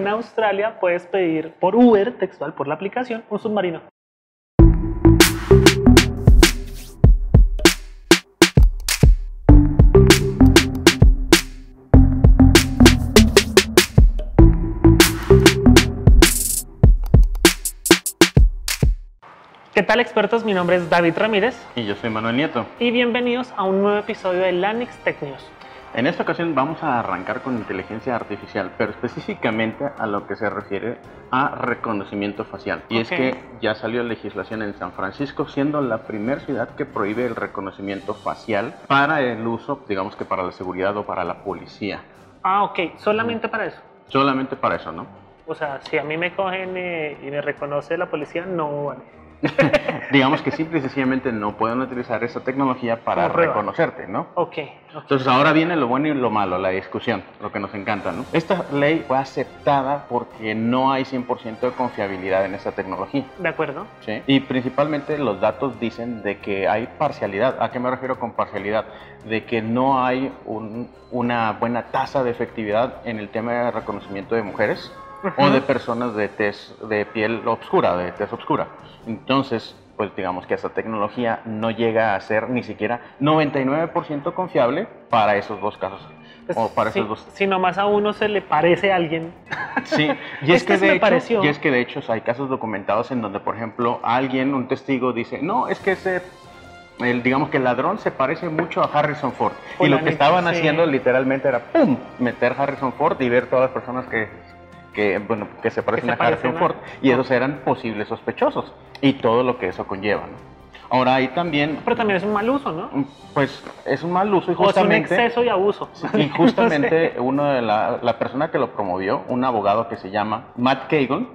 En Australia puedes pedir por Uber, textual, por la aplicación, un submarino. ¿Qué tal expertos? Mi nombre es David Ramírez Y yo soy Manuel Nieto. y bienvenidos a un nuevo episodio de Lanix Tech News. En esta ocasión vamos a arrancar con inteligencia artificial, pero específicamente a lo que se refiere a reconocimiento facial. Y es que ya salió legislación en San Francisco, siendo la primera ciudad que prohíbe el reconocimiento facial para el uso, digamos que para la seguridad o para la policía. Ah, ok, solamente para eso. Solamente para eso, ¿no? O sea, si a mí me cogen eh, y me reconoce la policía, no vale. digamos que simple y sencillamente no pueden utilizar esa tecnología para reconocerte, ¿no? Ok, ok. Entonces ahora viene lo bueno y lo malo, la discusión, lo que nos encanta, ¿no? Esta ley fue aceptada porque no hay 100% de confiabilidad en esta tecnología, de acuerdo. ¿sí? Y principalmente los datos dicen de que hay parcialidad. ¿A qué me refiero con parcialidad? De que no hay un- una buena tasa de efectividad en el tema de reconocimiento de mujeres o Ujú. de personas de tez de piel oscura, de tez oscura. Entonces, pues digamos que esta tecnología no llega a ser ni siquiera 99% confiable para esos dos casos. Pues, o para si, esos dos. si nomás a uno se le parece a alguien. Sí, y es Este que sí de hecho, pareció. y es que de hecho hay casos documentados en donde, por ejemplo, alguien, un testigo dice, no, es que ese, el, digamos que el ladrón se parece mucho a Harrison Ford. y lo que estaban sí. haciendo literalmente era, ¡pum!, meter Harrison Ford y ver todas las personas que, que, bueno, que se parecen se a Harrison a- Ford. Y esos eran posibles sospechosos. Y todo lo que eso conlleva, ¿no? Ahora ahí también, Pero también es un mal uso, ¿no? pues es un mal uso y O es un justamente... exceso y abuso. Y justamente uno de la, la persona que lo promovió, un abogado que se llama Matt Cagle,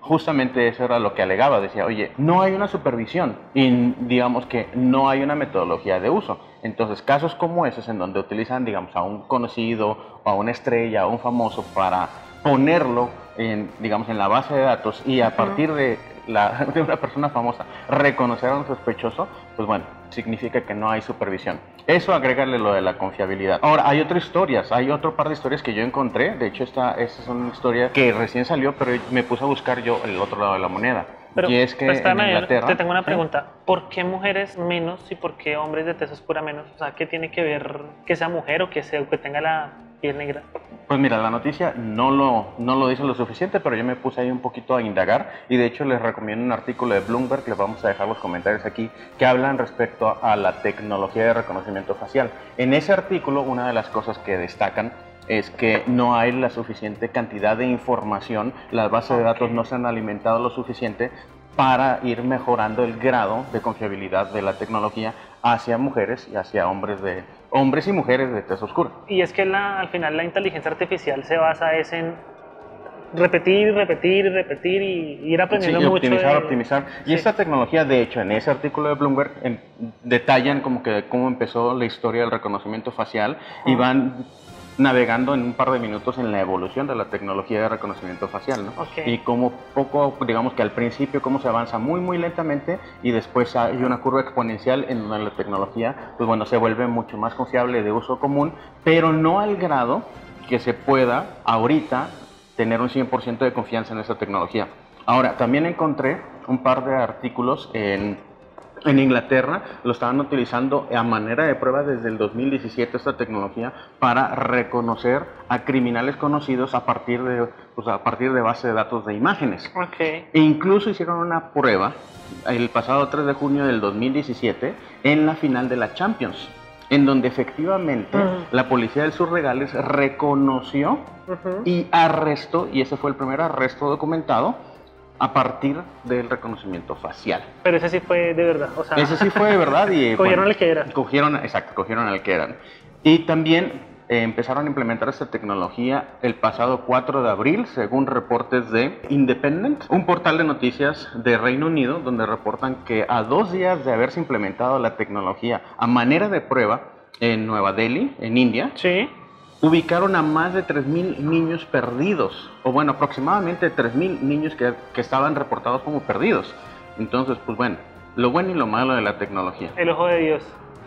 justamente eso era lo que alegaba. Decía, oye, no hay una supervisión y digamos que no hay una metodología de uso. Entonces, casos como esos en donde utilizan, digamos, a un conocido o a una estrella o a un famoso para ponerlo en, digamos, en la base de datos y a partir de, la, de una persona famosa reconocer a un sospechoso, pues bueno, significa que no hay supervisión. Eso agregarle lo de la confiabilidad. Ahora, hay otras historias, hay otro par de historias que yo encontré. De hecho, esta, esta es una historia que recién salió, pero me puse a buscar yo el otro lado de la moneda. Pero, y es que espérame, en Inglaterra... te tengo una ¿Sí? pregunta. ¿Por qué mujeres menos y por qué hombres de tez oscura menos? O sea, ¿qué tiene que ver que sea mujer o que, sea, que tenga la piel negra? Pues mira, la noticia no lo, no lo dice lo suficiente, pero yo me puse ahí un poquito a indagar y de hecho les recomiendo un artículo de Bloomberg, les vamos a dejar los comentarios aquí, que hablan respecto a la tecnología de reconocimiento facial. En ese artículo, una de las cosas que destacan es que no hay la suficiente cantidad de información, las bases de datos no se han alimentado lo suficiente para ir mejorando el grado de confiabilidad de la tecnología hacia mujeres y hacia hombres de hombres y mujeres de tez oscura. Y es que la, al final la inteligencia artificial se basa es en repetir, repetir, repetir y ir aprendiendo Sí, y mucho. optimizar, de- optimizar. Y Sí. esta tecnología, de hecho, en ese artículo de Bloomberg en- detallan como que cómo empezó la historia del reconocimiento facial y van navegando en un par de minutos en la evolución de la tecnología de reconocimiento facial, ¿no? Ok. Y cómo poco, digamos que al principio cómo se avanza muy muy lentamente y después hay una curva exponencial en donde la tecnología, pues bueno, se vuelve mucho más confiable de uso común, pero no al grado que se pueda ahorita tener un 100% de confianza en esa tecnología. Ahora, también encontré un par de artículos en, en Inglaterra, lo estaban utilizando a manera de prueba desde el 2017 esta tecnología para reconocer a criminales conocidos a partir de, pues, a partir de base de datos de imágenes. Ok. E incluso hicieron una prueba el pasado 3 de junio del 2017 en la final de la Champions, en donde efectivamente la policía del Surregales reconoció Ujú. y arrestó, y ese fue el primer arresto documentado, a partir del reconocimiento facial. Pero ese sí fue de verdad. O sea, Ese sí fue de verdad y... Cogieron bueno, el que era. Cogieron, exacto, cogieron el que eran. Y también eh, empezaron a implementar esta tecnología el pasado 4 de abril, según reportes de Independent, un portal de noticias de Reino Unido, donde reportan que a dos días de haberse implementado la tecnología a manera de prueba en Nueva Delhi, en India, Sí. Ubicaron a más de 3.000 niños perdidos, o bueno, aproximadamente 3.000 niños que, que estaban reportados como perdidos. Entonces, pues bueno, lo bueno y lo malo de la tecnología. El ojo de Dios.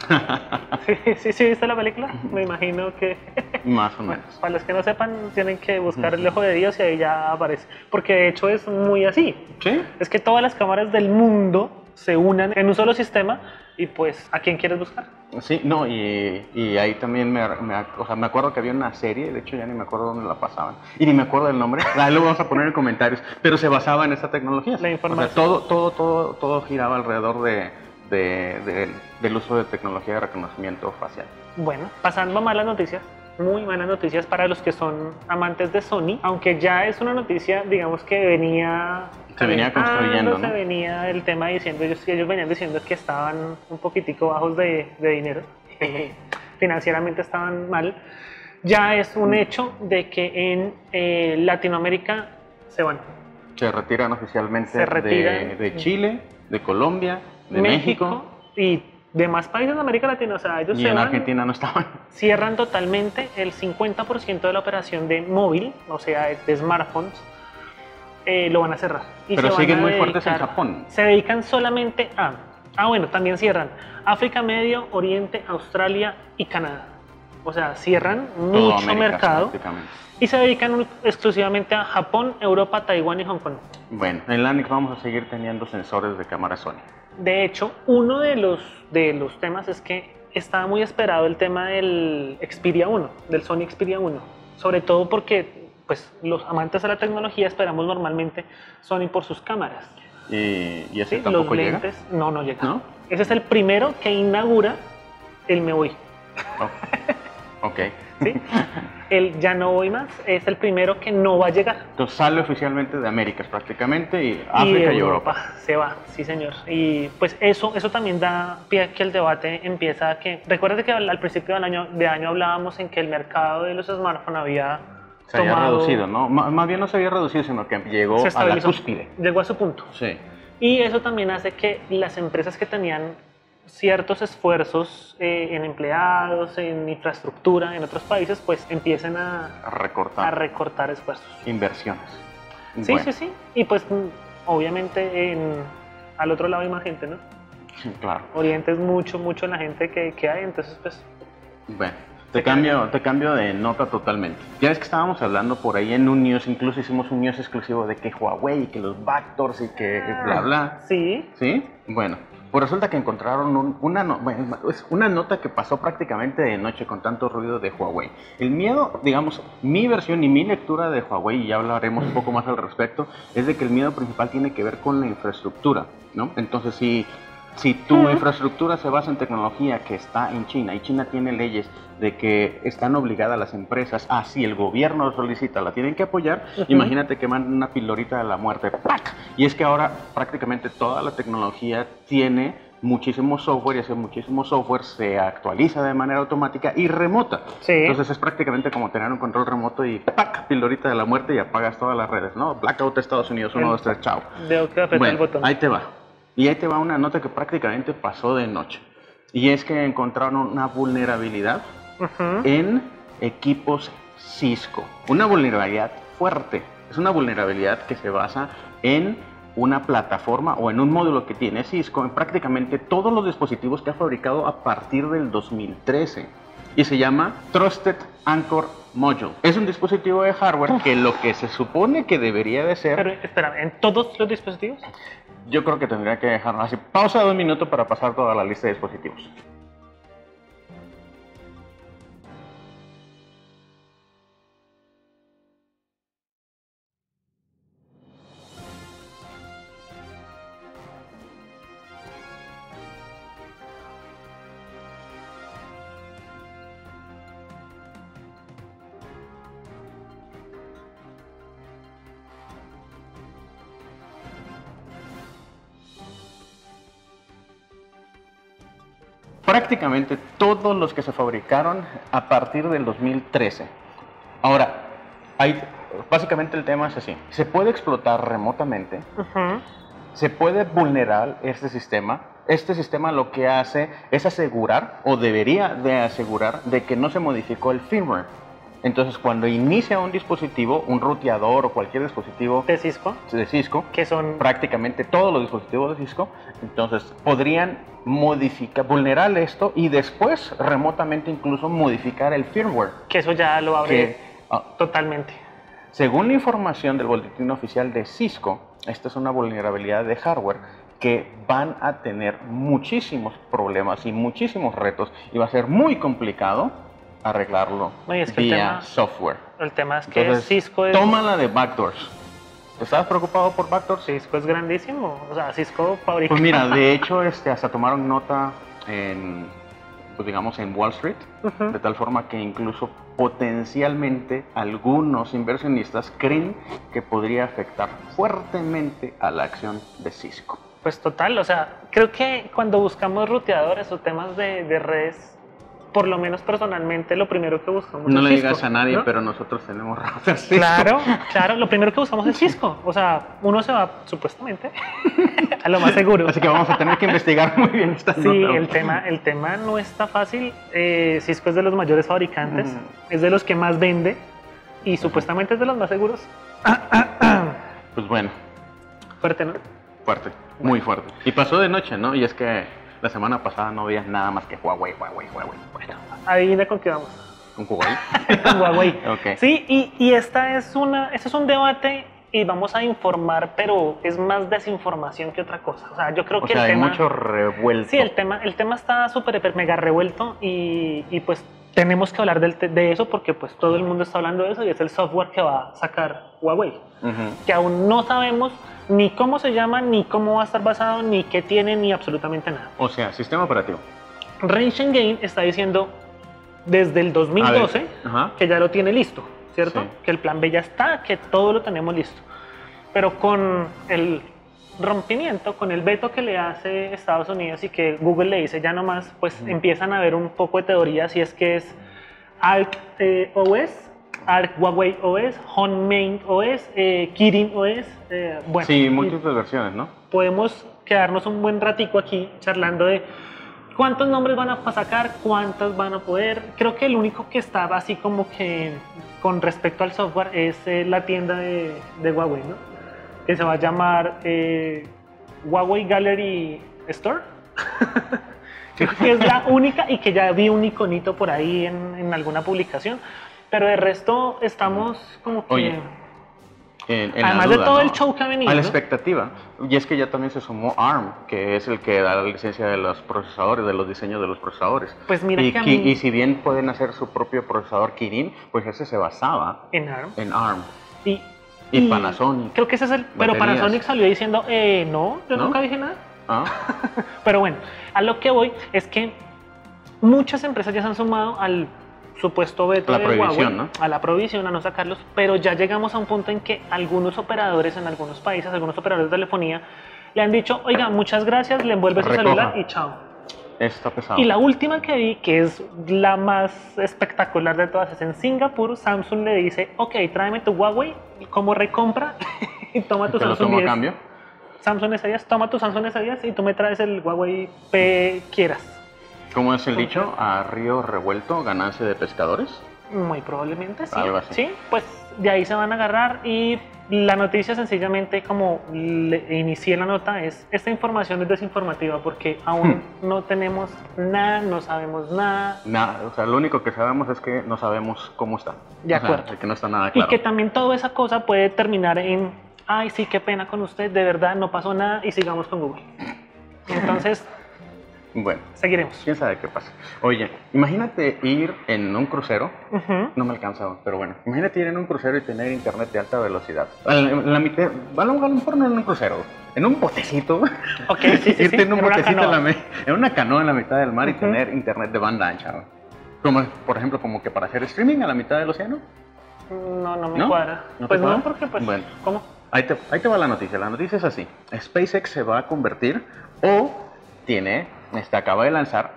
sí, sí, sí, ¿viste la película? Me imagino que... Más o Bueno, menos. para los que no sepan, tienen que buscar el ojo de Dios y ahí ya aparece. Porque de hecho es muy así. ¿Sí? Es que todas las cámaras del mundo se unan en un solo sistema y pues, ¿a quién quieres buscar? Sí, no, y, y ahí también me, me- o sea, me acuerdo que había una serie, de hecho ya ni me acuerdo dónde la pasaban, y ni me acuerdo del nombre, ahí lo vamos a poner en comentarios, pero se basaba en esa tecnología. La información. O sea, todo, todo, todo, todo giraba alrededor de, de- de- del uso de tecnología de reconocimiento facial. Bueno, pasando a malas noticias, muy malas noticias para los que son amantes de Sony, aunque ya es una noticia, digamos que venía... Se venía construyendo, Se venía el tema diciendo, ellos, ellos venían diciendo que estaban un poquitico bajos de, de dinero, financieramente estaban mal. Ya es un hecho de que en eh, Latinoamérica se van. Se retiran oficialmente Se retiran. De, de Chile, de Colombia, de México, y demás países de América Latina, o sea, ellos y en van, Argentina no estaban. cierran totalmente el 50% de la operación de móvil, o sea, de, smartphones, eh, lo van a cerrar. Y Pero siguen muy fuertes en Japón. Se dedican solamente a, ah bueno, también cierran África, Medio, Oriente, Australia y Canadá. O sea, cierran Todo mucho América, mercado y se dedican exclusivamente a Japón, Europa, Taiwán y Hong Kong. Bueno, en Lanix vamos a seguir teniendo sensores de cámara Sony. De hecho, uno de los, de los temas es que estaba muy esperado el tema del Xperia 1, del Sony Xperia 1. Sobre todo porque pues, los amantes de la tecnología esperamos normalmente Sony por sus cámaras. Y, y ese ¿sí? tampoco los llega. lentes, no, no llega. ¿No? Ese es el primero que inaugura el Me Voy. Oh, Ok. ¿sí? el Ya no voy más es el primero que no va a llegar. Entonces sale oficialmente de Américas prácticamente y África y, Europa. se va, sí señor. Y pues eso, eso también da pie a que el debate empieza a que... Recuerde que al, principio del año, de año hablábamos en que el mercado de los smartphones había Se había tomado- reducido, ¿no? M- más bien no se había reducido, sino que llegó a la cúspide. llegó a su punto. Sí. Y eso también hace que las empresas que tenían ciertos esfuerzos eh, en empleados, en infraestructura en otros países, pues empiecen a, A recortar. a recortar esfuerzos. Inversiones. Sí, Bueno, sí, sí. Y pues mm, obviamente en, al otro lado hay más gente, ¿no? Claro. Oriente es mucho, mucho la gente que, que hay, entonces pues Bueno, te cambio, te cambio de nota totalmente. Ya ves que estábamos hablando por ahí en un news, incluso hicimos un news exclusivo de que Huawei, que los backdoors y que bla bla. sí, ¿Sí? Bueno, pues resulta que encontraron una nota que pasó prácticamente de noche con tanto ruido de Huawei. El miedo, digamos, mi versión y mi lectura de Huawei, y ya hablaremos un poco más al respecto, es de que el miedo principal tiene que ver con la infraestructura, ¿no? Entonces, si, si tu infraestructura se basa en tecnología que está en China y China tiene leyes de que están obligadas las empresas, ah, si el gobierno lo solicita, la tienen que apoyar, imagínate que mandan una pildorita de la muerte, ¡pac! Y es que ahora prácticamente toda la tecnología tiene muchísimo software y ese muchísimo software se actualiza de manera automática y remota. Sí. Entonces es prácticamente como tener un control remoto y ¡pac! pildorita de la muerte y apagas todas las redes, ¿no? Blackout Estados Unidos, 1, El- 2, 3, chao. que apretar el Bueno, botón. ahí te va. Y ahí te va una nota que prácticamente pasó de noche. Y es que encontraron una vulnerabilidad en equipos Cisco. Una vulnerabilidad fuerte. Es una vulnerabilidad que se basa en una plataforma o en un módulo que tiene Cisco en prácticamente todos los dispositivos que ha fabricado a partir del 2013. Y se llama Trusted Anchor Module. Es un dispositivo de hardware que lo que se supone que debería de ser... Pero espera, ¿en todos los dispositivos? Yo creo que tendría que dejarlo así. Pausa de un minuto para pasar toda la lista de dispositivos. Prácticamente todos los que se fabricaron a partir del 2013. Ahora, hay, básicamente el tema es así. Se puede explotar remotamente, se puede vulnerar este sistema. Este sistema lo que hace es asegurar, o debería de asegurar, de que no se modificó el firmware. Entonces, cuando inicia un dispositivo, un ruteador o cualquier dispositivo de Cisco, de Cisco, que son prácticamente todos los dispositivos de Cisco, entonces podrían modificar, vulnerar esto y después remotamente incluso modificar el firmware. Que eso ya lo abre Que, ah, totalmente. según la información del boletín oficial de Cisco, esta es una vulnerabilidad de hardware que van a tener muchísimos problemas y muchísimos retos y va a ser muy complicado arreglarlo No, y es que el vía tema- software. El tema es que Entonces, Cisco es tómala de backdoors. ¿Estás preocupado por backdoors? Cisco es grandísimo. O sea, Cisco fabrica. Pues mira, de hecho, este, hasta tomaron nota en, pues digamos, en Wall Street, de tal forma que incluso potencialmente algunos inversionistas creen que podría afectar fuertemente a la acción de Cisco. Pues total, o sea, creo que cuando buscamos ruteadores o temas de, de redes, por lo menos personalmente, lo primero que buscamos No es le Cisco, digas a nadie, ¿no? pero nosotros tenemos Cisco. Claro, claro, lo primero que buscamos es Cisco. O sea, uno se va, supuestamente, a lo más seguro. Así que vamos a tener que investigar muy bien esta Sí, nota. el tema, el tema no está fácil. Eh, Cisco es de los mayores fabricantes, Ujú. es de los que más vende y supuestamente es de los más seguros. Pues bueno, Fuerte, ¿no? fuerte, muy fuerte. Y pasó de noche, ¿no? Y es que la semana pasada no veías nada más que Huawei, Huawei, Huawei. Adivina con qué vamos. con Huawei. Con Huawei. Ok. Sí, y, y esta es una, este es un debate y vamos a informar, pero es más desinformación que otra cosa. O sea, yo creo O que sea, el hay tema, mucho revuelto. sí, el tema, el tema está súper mega revuelto y, y pues tenemos que hablar del de eso porque pues todo el mundo está hablando de eso y es el software que va a sacar Huawei, que aún no sabemos ni cómo se llama, ni cómo va a estar basado, ni qué tiene, ni absolutamente nada. O sea, sistema operativo. Renshen Game está diciendo desde el 2012 A ver, Ajá. que ya lo tiene listo, ¿cierto? Sí. Que el plan B ya está, que todo lo tenemos listo. Pero con el rompimiento, con el veto que le hace Estados Unidos y que Google le dice ya nomás, pues empiezan a haber un poco de teorías si es que es Arc eh, OS, Arc Huawei OS, Honmain OS, eh, Kirin OS, eh, bueno, Sí, y múltiples versiones, ¿no? podemos quedarnos un buen ratico aquí charlando de cuántos nombres van a sacar, cuántos van a poder. Creo que el único que estaba así como que con respecto al software es eh, la tienda de, Huawei, ¿no? Que se va a llamar eh, Huawei Gallery Store. Creo que es la única y que ya vi un iconito por ahí en, alguna publicación. Pero de resto estamos como que... En- en Además de duda, todo ¿no? el show que ha venido. A la expectativa. Y es que ya también se sumó ARM, que es el que da la licencia de los procesadores, de los diseños de los procesadores. Pues mira y, que a mí- y si bien pueden hacer su propio procesador Kirin, pues ese se basaba En ARM. en ARM. Y, Y Panasonic. Creo que ese es el. Pero Baterías. Panasonic salió diciendo, eh, no, yo ¿No? nunca dije nada. ¿Ah? Pero bueno, a lo que voy es que muchas empresas ya se han sumado al supuesto veto La de Huawei, ¿no? a la prohibición, a no sacarlos, pero ya llegamos a un punto en que algunos operadores en algunos países, algunos operadores de telefonía, le han dicho, oiga, muchas gracias, le envuelve su Recoja. celular y chao. Está pesado. Y la última que vi, que es la más espectacular de todas, es en Singapur, Samsung le dice, ok, tráeme tu Huawei como recompra y toma tu ¿Te lo Samsung a 10. cambio? Samsung S10, toma tu Samsung S10 y tú me traes el Huawei P quieras. ¿Cómo es el dicho? A río revuelto, ganancia de pescadores. Muy probablemente sí. Algo así. Sí, pues de ahí se van a agarrar y la noticia sencillamente como le inicié la nota es esta información es desinformativa porque aún no tenemos nada, no sabemos nada Nada, o sea, lo único que sabemos es que no sabemos cómo está. De O sea, acuerdo. que no está nada y claro. que también toda esa cosa puede terminar en ay sí qué pena con usted, de verdad no pasó nada y sigamos con Google. Entonces Bueno, seguiremos. quién sabe qué pasa. Oye, imagínate ir en un crucero. Ujú. No me alcanza, pero bueno. Imagínate ir en un crucero y tener internet de alta velocidad. A la, mitad, a lo mejor no en un crucero, en un botecito. Ok, sí, sí, sí. Irte en un en una botecito en, la en una canoa en la mitad del mar y Ujú. tener internet de banda ancha. ¿no? Como, por ejemplo, como que para hacer streaming a la mitad del océano. No, no me ¿No? cuadra. ¿No pues cuadra? no, porque pues, Bueno. ¿cómo? Ahí te, ahí te va la noticia. La noticia es así. SpaceX se va a convertir o tiene, este, acaba de lanzar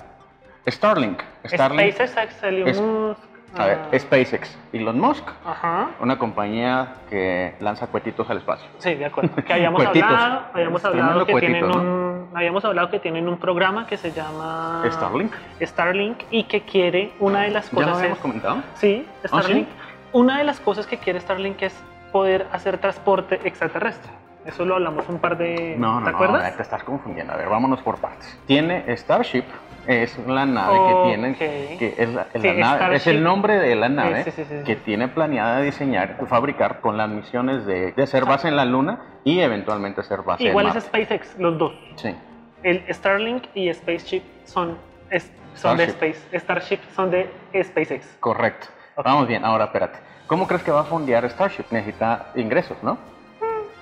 Starlink. Starlink. SpaceX, Elon es- Musk. A ver, ah, SpaceX. Elon Musk, Ajá. una compañía que lanza cuetitos al espacio. Sí, de acuerdo. Que habíamos Cuetitos. hablado, habíamos hablado que cuetito, tienen ¿no? un, habíamos hablado que tienen un programa que se llama Starlink. Starlink y que quiere una de las ¿Ya cosas lo habíamos es- comentado? Sí, ¿Ah, Starlink. sí? Una de las cosas que quiere Starlink es poder hacer transporte extraterrestre. Eso lo hablamos un par de... No, no, ¿Te no, acuerdas? te estás confundiendo. A ver, vámonos por partes. Tiene Starship, es la nave que tienen, que es, la, es Sí, la nave, es el nombre de la nave sí, sí, sí. que tiene planeada diseñar y fabricar con las misiones de, de hacer base en la Luna y eventualmente hacer base Igual en es Marte. SpaceX, los dos. Sí. El Starlink y Spaceship son, es- son de. Space. Starship son de SpaceX. Correcto. Vamos bien, ahora espérate. ¿Cómo crees que va a fondear Starship? Necesita ingresos, ¿no?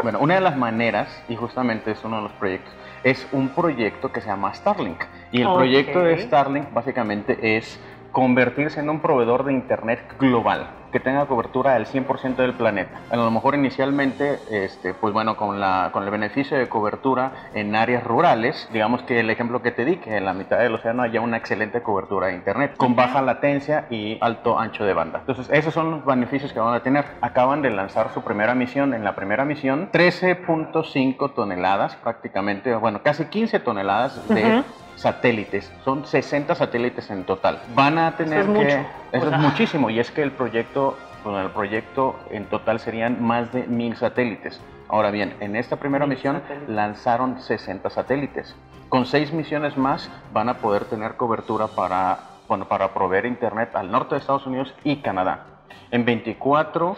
Bueno, una de las maneras, y justamente es uno de los proyectos, es un proyecto que se llama Starlink. Y el proyecto de Starlink básicamente es convertirse en un proveedor de Internet global que tenga cobertura del 100% del planeta. A lo mejor inicialmente, este, pues bueno, con, la, con el beneficio de cobertura en áreas rurales, digamos que el ejemplo que te di, que en la mitad del océano haya una excelente cobertura de Internet, con baja latencia y alto ancho de banda. Entonces, esos son los beneficios que van a tener. Acaban de lanzar su primera misión. En la primera misión, 13.5 toneladas prácticamente, bueno, casi 15 toneladas de Ujú. Satélites. Son 60 satélites en total. Van a tener es que... mucho. Eso O sea- es muchísimo. Y es que el proyecto, bueno, el proyecto en total serían más de mil satélites. Ahora bien, en esta primera misión satélites. lanzaron 60 satélites. Con seis misiones más van a poder tener cobertura para, bueno, para proveer internet al norte de Estados Unidos y Canadá. En 24,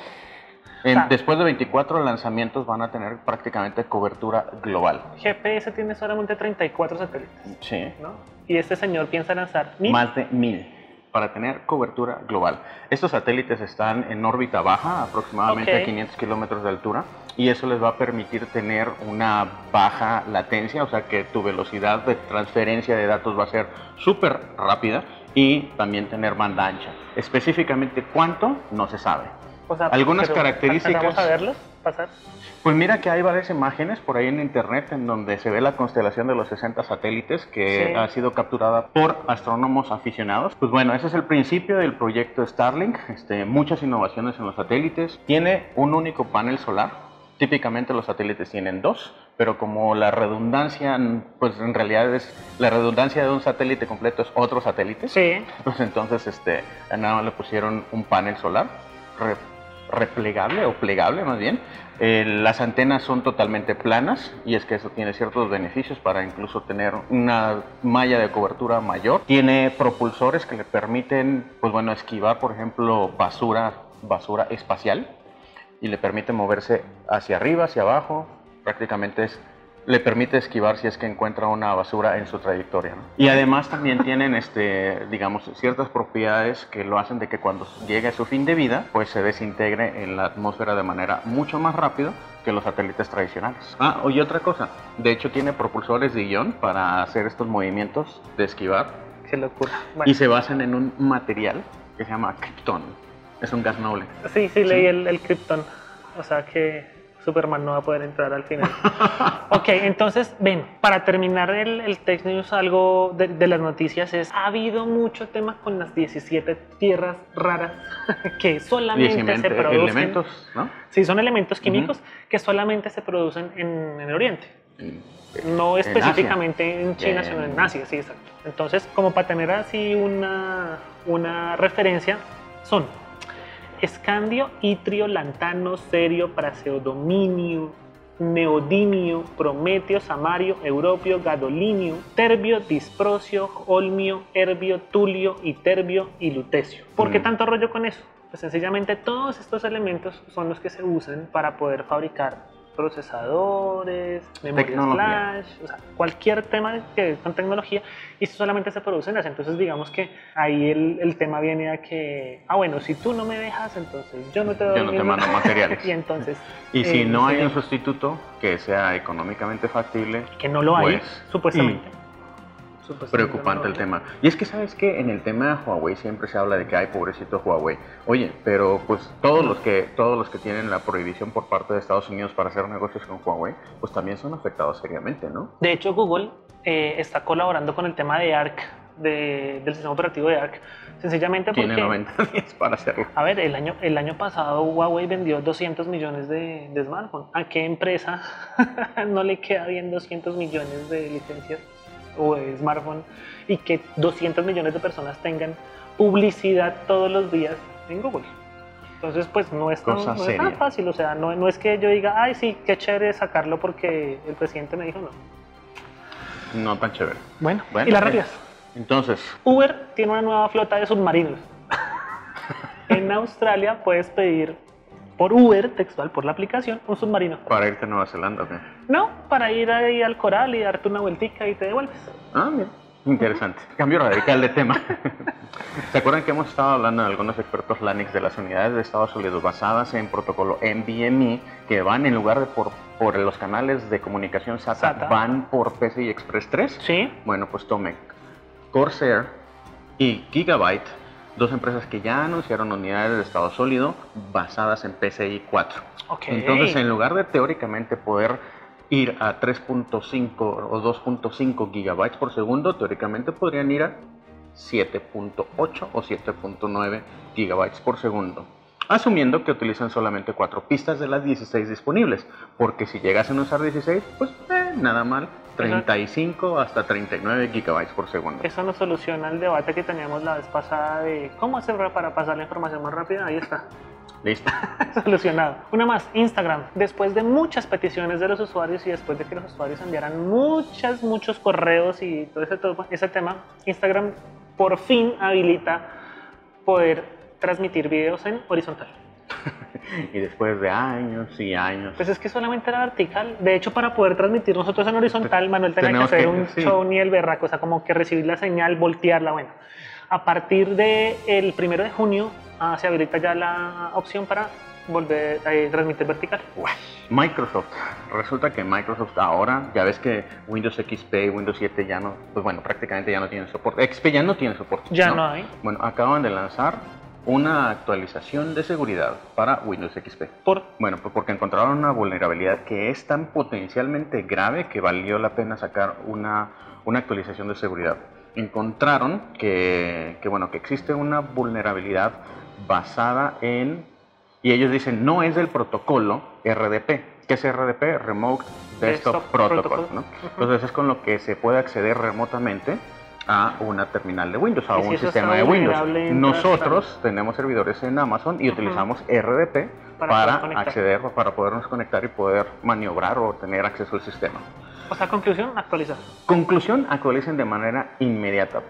en- después de 24 lanzamientos van a tener prácticamente cobertura global. GPS tiene solamente 34 satélites, Sí. ¿no? Y este señor piensa lanzar mil. Más de mil para tener cobertura global. Estos satélites están en órbita baja, aproximadamente a 500 kilómetros de altura, y eso les va a permitir tener una baja latencia, o sea que tu velocidad de transferencia de datos va a ser súper rápida y también tener banda ancha. Específicamente cuánto, no se sabe. O sea, algunas características- ¿Vamos a verlos pasar? Pues mira que hay varias imágenes por ahí en internet en donde se ve la constelación de los 60 satélites que Sí. ha sido capturada por astrónomos aficionados. Pues bueno, ese es el principio del proyecto Starlink. Este, muchas innovaciones en los satélites. Tiene un único panel solar. Típicamente los satélites tienen dos, pero como la redundancia, pues en realidad es la redundancia de un satélite completo es otro satélite. Sí. Pues entonces este, nada más le pusieron un panel solar replegable o plegable más bien. Eh, las antenas son totalmente planas y es que eso tiene ciertos beneficios para incluso tener una malla de cobertura mayor. Tiene propulsores que le permiten, pues bueno, esquivar, por ejemplo, basura, basura espacial y le permite moverse hacia arriba, hacia abajo. Prácticamente es le permite esquivar si es que encuentra una basura en su trayectoria. ¿no? Y además también tienen, este, digamos, ciertas propiedades que lo hacen de que cuando llegue a su fin de vida, pues se desintegre en la atmósfera de manera mucho más rápido que los satélites tradicionales. Ah, y otra cosa, de hecho tiene propulsores de ion para hacer estos movimientos de esquivar Qué locura. Bueno, y se basan en un material que se llama krypton. Es un gas noble. sí, sí, leí el, el Krypton. O sea que Superman no va a poder entrar al final. ok, entonces, ven, para terminar el, el Tech News, algo de, de las noticias es, ha habido mucho tema con las 17 tierras raras que solamente se 19 producen. elementos, ¿no? Sí, son elementos químicos que solamente se producen en, en el Oriente. No específicamente en, China, sino en. Asia, sí, exacto. Entonces, como para tener así una, una referencia, son escandio, itrio, lantano, cerio, praseodominio, neodimio, prometeo, samario, europio, gadolinio, terbio, disprocio, olmio, herbio, tulio, iterbio y lutecio. ¿Por qué Mm. tanto rollo con eso? Pues sencillamente todos estos elementos son los que se usan para poder fabricar procesadores, memoria flash, o sea, cualquier tema que con tecnología y eso solamente se produce en Asia. Entonces digamos que ahí el, el tema viene a que, ah bueno, si tú no me dejas, entonces yo no te doy Yo no te mi- mando materiales. y entonces... Y si eh, no hay un sustituto que sea económicamente factible, que no lo hay, pues, supuestamente. Supuestamente preocupante el tema. Y es que sabes que en el tema de Huawei siempre se habla de que hay pobrecito Huawei. Oye, pero pues todos los que todos los que tienen la prohibición por parte de Estados Unidos para hacer negocios con Huawei, pues también son afectados seriamente, ¿no? De hecho, Google eh, está colaborando con el tema de ARC de- del sistema operativo de ARC. Sencillamente porque... Tiene 90 días para hacerlo. A ver, el año, el año pasado Huawei vendió 200 millones de, de smartphones. ¿A qué empresa no le queda bien 200 millones de licencias o de smartphone y que 200 millones de personas tengan publicidad todos los días en Google? Entonces, pues no es tan, Cosa no es tan seria. fácil. O sea, no, no es que yo diga, ay, sí, qué chévere sacarlo porque el presidente me dijo no. No tan chévere. Bueno, Bueno, y las rápidas. Entonces, Uber tiene una nueva flota de submarinos. en Australia puedes pedir por Uber, textual, por la aplicación, un submarino. para irte a Nueva Zelanda, ¿ok? No, para ir ahí al coral y darte una vueltica y te devuelves. Ah, bien. Interesante. Cambio radical de tema. ¿Se acuerdan que hemos estado hablando de algunos expertos Lanix de las unidades de Estados sólidos basadas en protocolo NVMe que van en lugar de por, por los canales de comunicación SATA, SATA. van por PCI Express 3? Sí, Bueno, pues tomen Corsair y Gigabyte, dos empresas que ya anunciaron unidades de estado sólido basadas en PCI 4. ok. Entonces, en lugar de teóricamente poder ir a 3.5 o 2.5 gigabytes por segundo, teóricamente podrían ir a 7.8 o 7.9 gigabytes por segundo. Asumiendo que utilizan solamente 4 pistas de las 16 disponibles, porque si llegasen a usar 16, pues eh, nada mal, 35 hasta 39 gigabytes por segundo. Eso nos soluciona el debate que teníamos la vez pasada de cómo hacer para pasar la información más rápida. Ahí está. Listo. Solucionado. Una más, Instagram. Después de muchas peticiones de los usuarios y después de que los usuarios enviaran muchas, muchos correos y todo ese, todo ese tema, Instagram por fin habilita poder transmitir videos en horizontal. Y después de años y años. Pues es que solamente era vertical. De hecho, para poder transmitir nosotros en horizontal, Manuel tenía que hacer que- un sí. show ni el berraco, o sea, como que recibir la señal, voltearla. Bueno, a partir del primero de junio ah, se habilita ya la opción para volver a transmitir vertical. Microsoft. Resulta que Microsoft ahora, ya ves que Windows XP y Windows 7 ya no, pues bueno, prácticamente ya no tienen soporte. XP ya no tiene soporte. Ya no hay. Bueno, acaban de lanzar una actualización de seguridad para Windows XP. Por Bueno, pues porque encontraron una vulnerabilidad que es tan potencialmente grave que valió la pena sacar una, una actualización de seguridad. Encontraron que, que, bueno, que existe una vulnerabilidad basada en, y ellos dicen, no es del protocolo RDP. ¿Qué es RDP? Remote Desktop, Desktop Protocol. Protocol. ¿no? Entonces es con lo que se puede acceder remotamente a una terminal de Windows, a un sistema de Windows. Nosotros tenemos servidores en Amazon y utilizamos RDP Para para, acceder, para podernos conectar y poder maniobrar o tener acceso al sistema. O sea, conclusión, actualizar. Conclusión, actualicen de manera inmediata.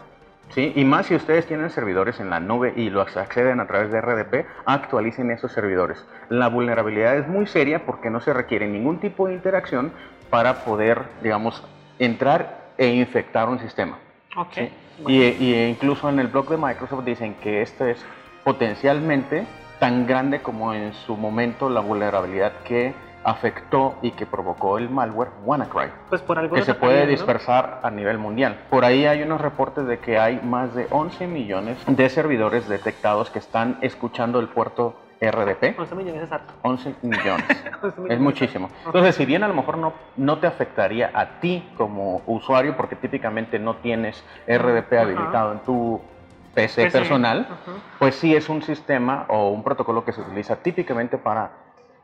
¿sí? Y más si ustedes tienen servidores en la nube y los acceden a través de RDP, actualicen esos servidores. La vulnerabilidad es muy seria porque no se requiere ningún tipo de interacción para poder, digamos, entrar e infectar un sistema. Ok. ¿sí? bueno. Y, y incluso en el blog de Microsoft dicen que esto es potencialmente tan grande como en su momento la vulnerabilidad que afectó y que provocó el malware WannaCry, Pues por algo que se puede dispersar a nivel mundial. Por ahí hay unos reportes de que hay más de 11 millones de servidores detectados que están escuchando el puerto RDP. 11 millones. 11 millones. 11 millones Es muchísimo. Entonces, si bien a lo mejor no, no te afectaría a ti como usuario, porque típicamente no tienes RDP habilitado en tu PC, PC. personal, pues sí es un sistema o un protocolo que se utiliza típicamente para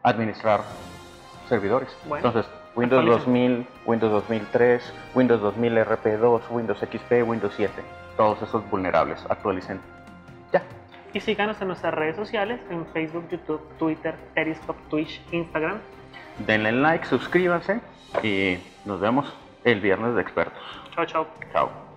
administrar servidores. Bueno, Entonces, Windows actualicen. 2000, Windows 2003, Windows 2000 RP2, Windows XP, Windows 7, todos esos vulnerables, actualicen. Ya. Y síganos en nuestras redes sociales, en Facebook, YouTube, Twitter, Periscope, Twitch, Instagram. Denle like, suscríbanse y nos vemos el viernes de expertos. Chao, chao. Chao.